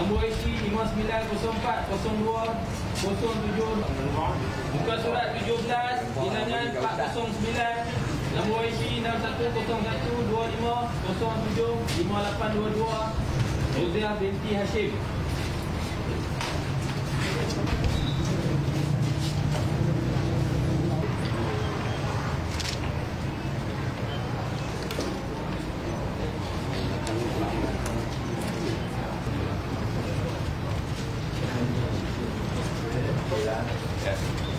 Nombor IC 59040702 Muka surat 17 Bilangan 409 Nombor IC 6101250758225 Ruzia binti Hashim Yeah.